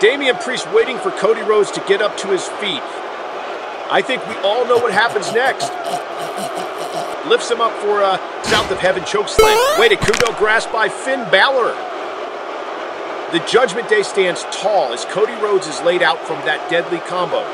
Damian Priest waiting for Cody Rhodes to get up to his feet. I think we all know what happens next. Lifts him up for a South of Heaven chokeslam. Wait, a Coup de Grâce by Finn Balor. The Judgment Day stands tall as Cody Rhodes is laid out from that deadly combo.